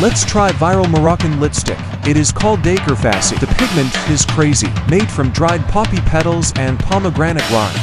Let's try viral Moroccan lipstick. It is called Aker Fassi. The pigment is crazy, made from dried poppy petals and pomegranate rind.